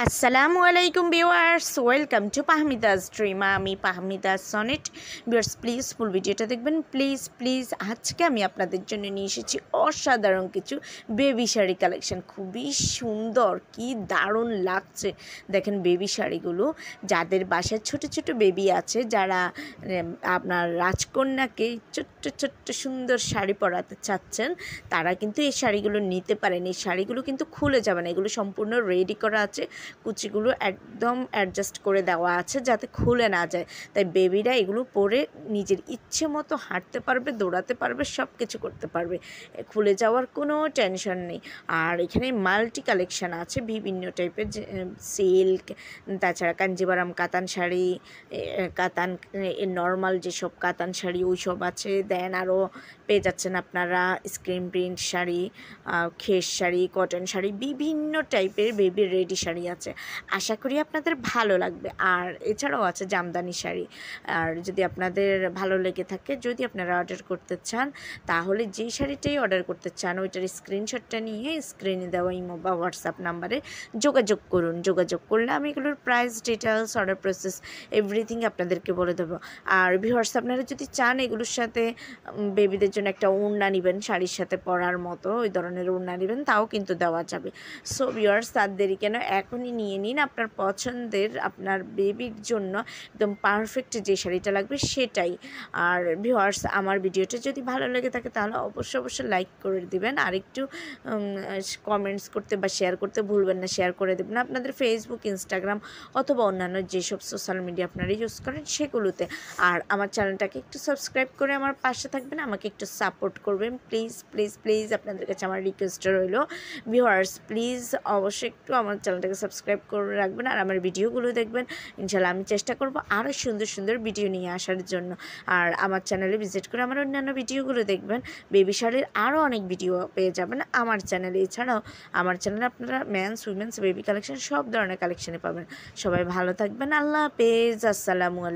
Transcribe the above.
আসসালামু আলাইকুম viewers, welcome to পাহমিদাস ড্রিমা। আমি পাহমিদাস সনেট। ভিউয়ার্স, প্লিজ ফুল ভিডিওটা দেখবেন। প্লিজ প্লিজ, আজকে আমি আপনাদের জন্য নিয়ে এসেছি অসাধারণ কিছু বেবি শাড়ি কালেকশন। খুবই সুন্দর, কি দারুণ লাগছে। দেখেন বেবি শাড়িগুলো, যাদের বাসায় ছোট ছোট বেবি আছে, যারা আপনার রাজকন্যাকে ছোট্ট ছোট্ট, সুন্দর শাড়ি পরাতে চাচ্ছেন, তারা কিন্তু এই শাড়িগুলো নিতে পারেন। এই শাড়িগুলো কিন্তু খুলে যাবে না। এগুলো সম্পূর্ণ রেডি করা আছে। কুচিগুলো একদম অ্যাডজাস্ট করে দেওয়া আছে যাতে খুলে না যায়। তাই বেবিরা এগুলো পরে নিজের ইচ্ছে মতো হাঁটতে পারবে, দৌড়াতে পারবে সব কিছু করতে পারবে। খুলে যাওয়ার কোনো টেনশন নেই। আর এখানে মাল্টি কালেকশন আছে, বিভিন্ন টাইপের সিল্ক তাছাড়া কাঞ্জিবারাম কাতান শাড়ি কাতান নর্মাল যেসব কাতান শাড়ি ওই সব আছে। দেন আরও পেয়ে যাচ্ছেন আপনারা স্ক্রিন প্রিন্ট শাড়ি খেস শাড়ি কটন শাড়ি, বিভিন্ন টাইপের বেবি রেডি শাড়ি আছে। আশা করি আপনাদের ভালো লাগবে। আর এছাড়াও আছে জামদানি শাড়ি। আর যদি আপনাদের ভালো লেগে থাকে, যদি আপনারা অর্ডার করতে চান, তাহলে যেই শাড়িটাই অর্ডার করতে চান, ওইটার স্ক্রিনশটটা নিয়ে স্ক্রিনে দেওয়া ইমো বা হোয়াটসঅ্যাপ নাম্বারে যোগাযোগ করুন। যোগাযোগ করলে আমি এগুলোর price details order process everything আপনাদেরকে বলে দেবো। আর ভিউয়ার্স আপনারা যদি চান এগুলোর সাথে বেবিদের জন্য একটা ওড়না নেবেন, শাড়ির সাথে পরার মতো, ওই ধরনের ওড়না নেবেন, তাও কিন্তু দেওয়া যাবে। সো ভিউয়ার্স তার দেরি কেন? এখনই নিয়ে নিন আপনার পছন্দের আপনার বেবির জন্য একদম পারফেক্ট যে শাড়িটা লাগবে সেটাই। আর ভিউয়ার্স আমার ভিডিওটা যদি ভালো লেগে থাকে তাহলে অবশ্যই অবশ্যই লাইক করে দিবেন। আর একটু কমেন্টস করতে বা শেয়ার করতে ভুলবেন না শেয়ার করে দেবেন। আপনাদের ফেসবুক ইনস্টাগ্রাম অথবা অন্যান্য যেসব সোশ্যাল মিডিয়া আপনারা ইউজ করেন সেগুলোতে। আর আমার চ্যানেলটাকে একটু সাবস্ক্রাইব করে আমার পাশে থাকবেন, আমাকে একটু সাপোর্ট করবেন। প্লিজ প্লিজ প্লিজ আপনাদের কাছে আমার রিকোয়েস্ট রইল। ভিউয়ার্স প্লিজ অবশ্যই একটু আমার চ্যানেলটাকে সাবস্ক্রাইব করে রাখবেন আর আমার ভিডিওগুলো দেখবেন। ইনশাল্লাহ আমি চেষ্টা করব আরও সুন্দর সুন্দর ভিডিও নিয়ে আসার জন্য। আর আমার চ্যানেলে ভিজিট করে আমার অন্যান্য ভিডিওগুলো দেখবেন। বেবি শাড়ির আরও অনেক ভিডিও পেয়ে যাবেন আমার চ্যানেলে। এছাড়াও আমার চ্যানেলে আপনারা ম্যানস উইমেন্স বেবি কালেকশন সব ধরনের কালেকশনে পাবেন। সবাই ভালো থাকবেন। আল্লাহ হাফেজ। আসসালামু আলাইকুম।